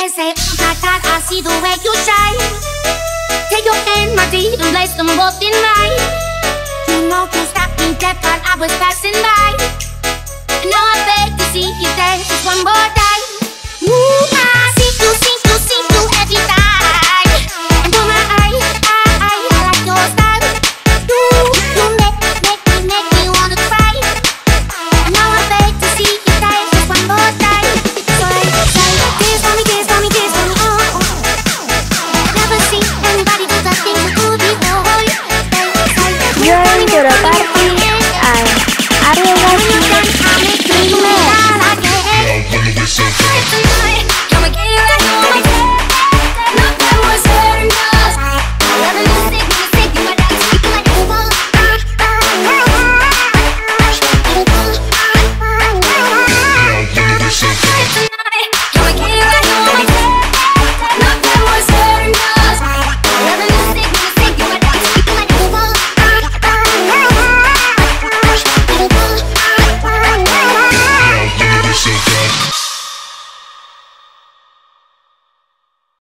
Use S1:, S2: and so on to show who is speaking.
S1: can say, My God, I see the way you shine. Take your hand, my dear, and place them both in mine. You know, can't stop me dead, but I
S2: Party and
S1: Arya you.